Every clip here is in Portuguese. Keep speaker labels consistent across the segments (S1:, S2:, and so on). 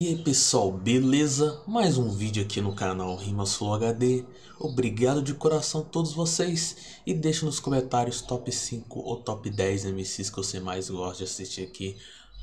S1: E aí pessoal, beleza? Mais um vídeo aqui no canal Rimas Flow HD. Obrigado de coração a todos vocês. E deixa nos comentários top 5 ou top 10 MCs que você mais gosta de assistir aqui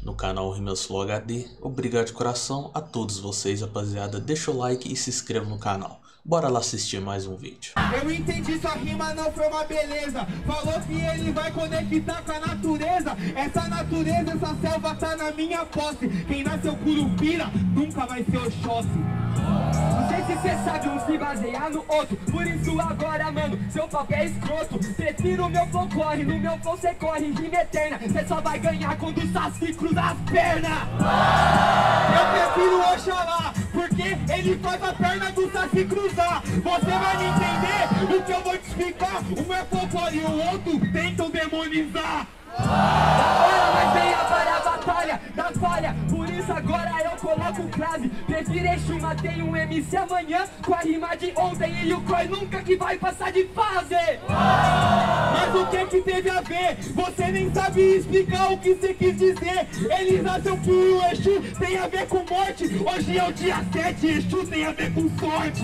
S1: no canal Rimas Flow HD. Obrigado de coração a todos vocês, rapaziada. Deixa o like e se inscreva no canal. Bora lá assistir mais um vídeo.
S2: Eu entendi, sua rima não foi uma beleza. Falou que ele vai conectar com a natureza. Essa natureza, essa selva tá na minha posse. Quem nasceu curupira nunca vai ser Oxóssi.
S3: Não sei se cê sabe um se basear no outro Por isso agora, mano, seu papo é escroto Prefiro meu flow corre, no meu flow cê corre Rima eterna, cê só vai ganhar quando o Saci cruza as pernas
S2: Eu prefiro Oxalá, porque ele faz a perna do Saci cruzar. Você vai me entender o que eu vou te explicar. Um é folclore e o outro tentam demonizar.
S3: Agora nós venha para a batalha da falha isso agora eu coloco crave Prefiro Exu, matei um MC amanhã Com a rima de ontem e o Croy nunca que vai passar de fase
S2: Mas o que que teve a ver? Você nem sabe explicar o que você quis dizer. Ele nasceu por o Exu, tem a ver com morte. Hoje é o dia 7, Exu tem a ver com sorte.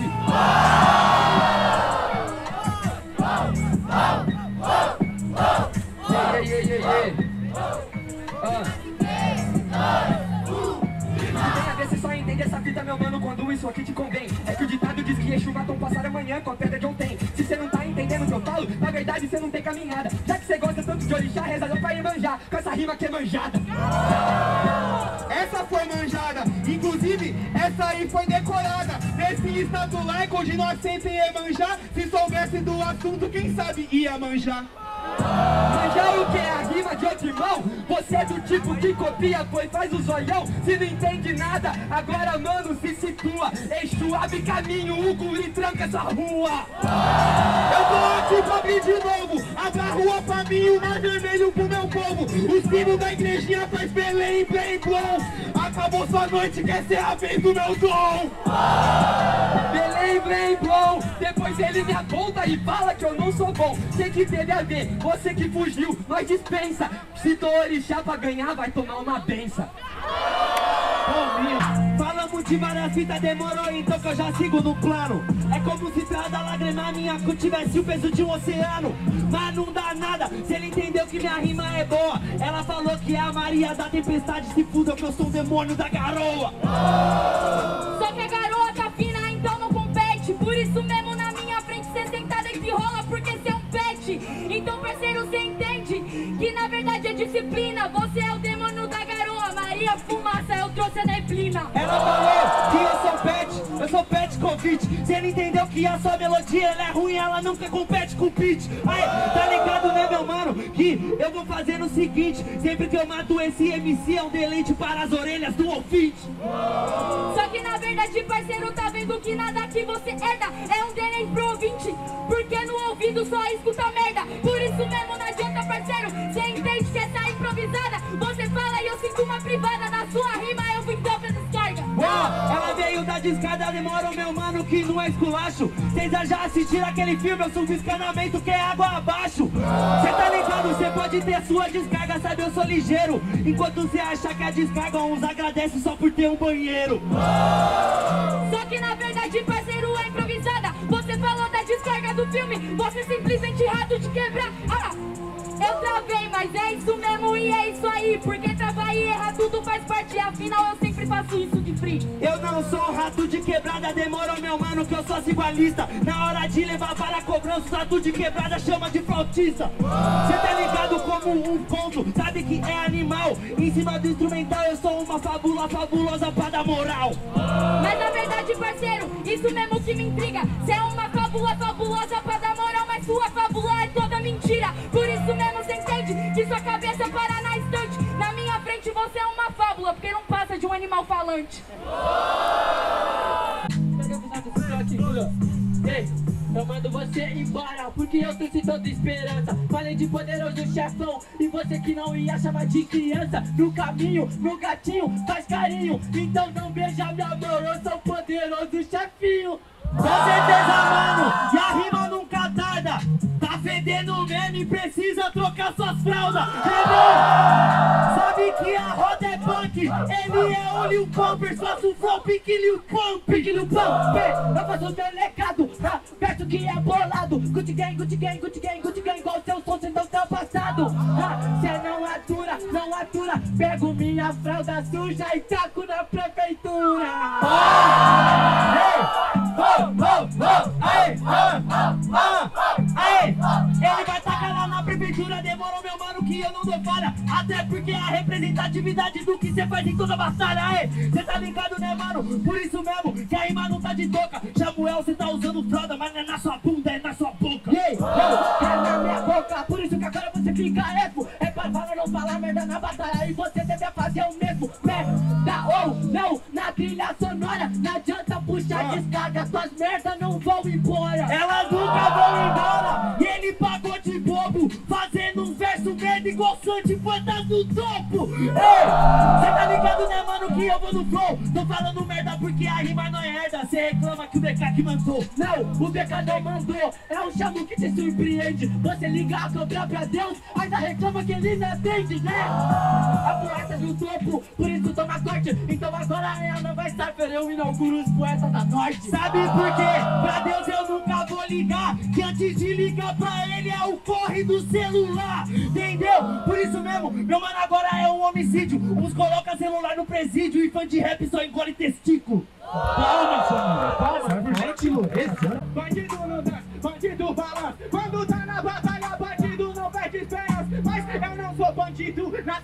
S3: Meu mano, quando isso aqui te convém É que o ditado diz que Exu matou um passar amanhã com a pedra de ontem Se você não tá entendendo o que eu falo, na verdade você não tem caminhada Já que você gosta tanto de orixá, reza não pra ir manjar Com essa rima que é manjada
S2: Essa foi manjada, inclusive essa aí foi decorada. Nesse estado laico onde nós sempre ia manjar. Se soubesse do assunto, quem sabe ia manjar.
S3: Manjar o que é a rima de outro irmão? Você é do tipo que copia, pois faz o zoião Se não entende nada, agora mano se situa Exu abre caminho, o guri tranca essa rua
S2: Eu tô aqui pra abrir de novo. Abra a rua pra mim, o mar vermelho pro meu povo. O sino da igrejinha faz Belém, bem bom. Acabou sua noite, quer ser a vez do meu dom.
S3: Ele me aponta e fala que eu não sou bom Que que teve a ver? Você que fugiu, nós dispensa Se tô orixá pra ganhar, vai tomar uma benção
S2: Falamos de várias fitas, demorou então que eu já sigo no plano. É como se cada lágrima minha que tivesse o peso de um oceano. Mas não dá nada, se ele entendeu que minha rima é boa. Ela falou que é a Maria da tempestade, se fuda que eu sou o demônio da garoa.
S4: Só que a garoa disciplina. Você é o demônio da garoa, Maria Fumaça, eu trouxe a neblina.
S2: Ela falou que eu sou pet, eu sou pet convite. Se ele entendeu que a sua melodia é ruim, ela nunca compete com pitch. Aí, tá ligado, né, meu mano? Que eu vou fazendo o seguinte: sempre que eu mato esse MC, é um deleite para as orelhas do ouvinte.
S4: Só que na verdade, parceiro, tá vendo que nada que você herda é um delay
S2: ela veio da descarga, demora o meu mano que não é esculacho. Vocês já assistiram aquele filme, eu sou um escanamento que é água abaixo. Cê tá ligado, cê pode ter sua descarga, sabe, eu sou ligeiro. Enquanto cê acha que a descarga, uns agradece só por ter um banheiro.
S4: Só que na verdade, parceiro, é improvisada. Você falou da descarga do filme, você simplesmente rato de quebrar. Ah, eu travei, mas é isso mesmo e é isso aí. Porque travar e errar tudo faz parte, afinal eu faço isso de free.
S2: Eu não sou um rato de quebrada, demora meu mano que eu sou igualista. Na hora de levar para a cobrança, rato de quebrada chama de flautista. Cê tá ligado como um ponto, sabe que é animal. Em cima do instrumental eu sou uma fábula fabulosa pra dar moral.
S4: Mas na verdade, parceiro, isso mesmo que me intriga. Cê é uma fábula fabulosa pra dar moral, mas sua fábula
S3: eu mando você embora Porque eu trouxe toda esperança. Falei de poderoso chefão E você que não ia chamar de criança. No caminho, meu gatinho faz carinho. Então não beija meu amor Eu sou poderoso chefinho.
S2: Com certeza, mano, e a rima nunca tarda. Tá fedendo
S1: meme, precisa trocar suas fraldas, entendeu? Sabe que a roda ele é o Lil Pumpers, faço o flow pique Lil Pump, pique Lil Pump,
S5: Eu faço o delegado, peço que é bolado. Gucci gang, Gucci gang, Gucci gang, Gucci gang Igual seu som, cê não tá passado. Ah, Cê não atura, não atura. Pego minha fralda suja e taco na prefeitura.
S1: Aê, que eu não dou falha Até porque é a representatividade do que cê faz em toda batalha Aê, cê tá ligado né mano, por isso mesmo que a rima não tá de toca. Samuel, cê tá usando fralda, mas não é na sua bunda, é na sua boca.
S5: Ei, eu, é na minha boca Por isso que agora você fica eco. É pra falar, não falar merda na batalha E você deve fazer o mesmo. Merda ou não, na trilha sonora Não adianta puxar descarga Suas merdas não vão embora.
S1: Elas igual Santi Fantas no topo. Cê tá ligado né mano que eu vou no flow? Tô falando merda porque a rima não é herda Cê reclama que o BK que mandou.
S5: Não, o BK não mandou. É um chamo que te surpreende. Você liga a cobrar pra Deus Ainda reclama que ele não atende, né? A poeta do topo, por isso toma corte. Então agora ela não vai estar Eu inauguro os poetas da norte.
S1: Sabe por quê? Pra Deus eu vou ligar Que antes de ligar pra ele é o corre do celular Entendeu? Por isso mesmo, meu mano agora é um homicídio Uns coloca celular no presídio E fã de rap só engole testículo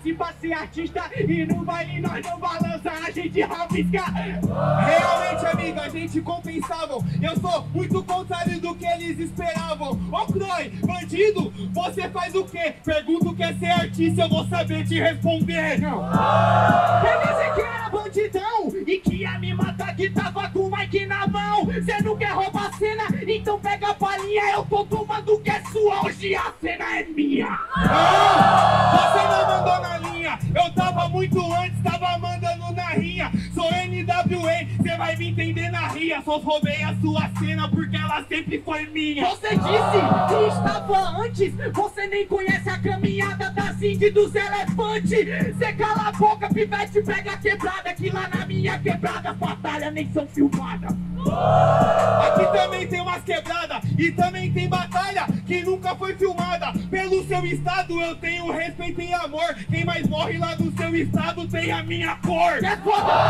S2: nasci pra ser artista E no baile nós não balança, a gente rabisca. Realmente, amiga, a gente compensavam Eu sou muito contrário do que eles esperavam. Ô Croy, bandido, você faz o quê? Pergunto que é ser artista, eu vou saber te responder. Não Quer dizer que era bandidão E que ia me matar que tava com o Mike na mão. Cê não quer roubar a cena, então pega a palhinha Eu tô tomando que é sua, hoje a cena é minha. Você não vai me entender na ria. Só roubei a sua cena porque ela sempre foi minha.
S5: Você disse que estava antes. Você nem conhece a caminhada da Cindy dos elefantes. Cê cala a boca, pivete, pega a quebrada Que lá na minha quebrada, batalha nem são filmadas
S2: Aqui também tem umas quebradas e também tem batalha que nunca foi filmada. Pelo seu estado eu tenho respeito e amor. Quem mais morre lá do seu estado tem a minha cor.
S5: É foda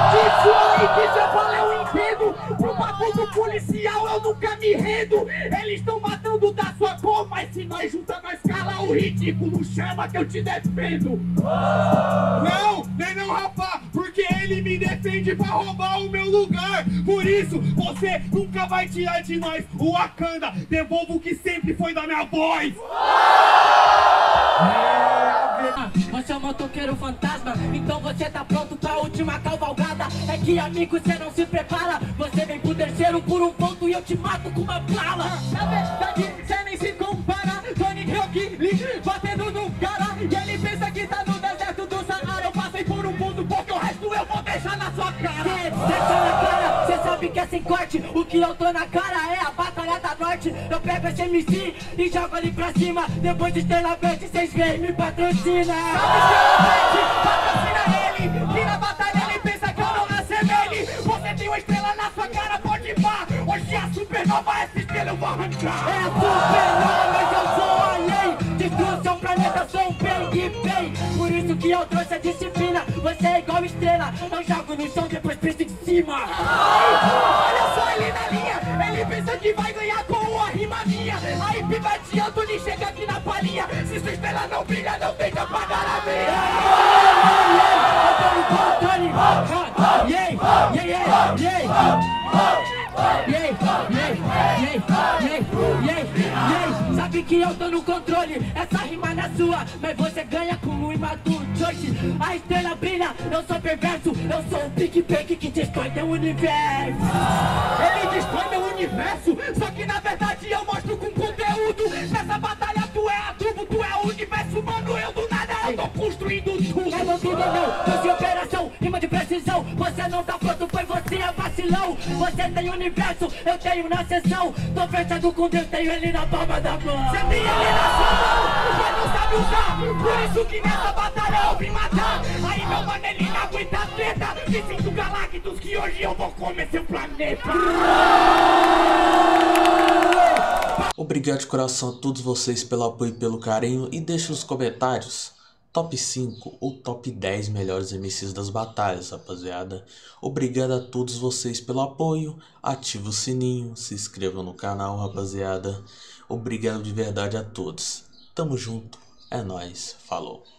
S5: que se eu falo eu entendo Pro bagulho policial eu nunca me rendo Eles estão matando da sua cor Mas se nós juntar nós cala o ridículo Chama que eu te defendo
S2: Não, nem não, rapá, porque ele me defende pra roubar o meu lugar. Por isso, você nunca vai tirar de nós o Wakanda. Devolvo o que sempre foi da minha voz.
S5: Você é um motoqueiro fantasma Então você tá pronto pra última cavalgada É que amigo cê não se prepara Você vem pro terceiro por um ponto E eu te mato com uma bala Na verdade cê nem se compara Tony Hawk batendo no cara E ele pensa que tá sem corte O que eu tô na cara é a batalha da norte. Eu pego esse MC e jogo ali pra cima. Depois de Estrela Verde cês vêm me patrocina. Salve Estrela patrocina ele. Que na batalha ele pensa que eu não assemelhe Você tem uma estrela na sua cara, pode pá. Hoje a supernova, essa estrela eu vou arrancar. É supernova, eu sou a lei. Destrua seu planeta, sou um bang bang Por isso que eu trouxe a disciplina. Você é igual estrela, eu jogo no chão, depois penso em cima que vai ganhar com uma rima minha. Aí pivete, Anthony chega aqui na palhinha. Se sua estrela não brilha, não tenta apagar a minha Sabe que eu tô no controle, essa rima não é sua Mas você ganha com o imaturo A estrela brilha, eu sou perverso Eu sou o Big Bang que destrói teu universo. Ele destrói meu universo Só que na verdade eu mostro com conteúdo. Nessa batalha tu é adubo, tu é o universo Mano, eu do nada eu tô construindo tudo. É entendeu, não, doce operação, rima de precisão Você não tá
S6: vacilão. Você tem universo, eu tenho na sessão. Tô fechado com Deus, tenho ele na palma da mão. Você tem ele na sua mão, mas não sabe usar. Por isso que nessa batalha eu vim matar. Aí meu mano, ele não aguenta a treta. Me sinto Galactus que hoje eu vou comer seu planeta.
S1: Obrigado de coração a todos vocês pelo apoio e pelo carinho e deixe nos comentários top 5 ou top 10 melhores MCs das batalhas, rapaziada. Obrigado a todos vocês pelo apoio, ative o sininho, se inscreva no canal, rapaziada. Obrigado de verdade a todos. Tamo junto, é nóis, falou.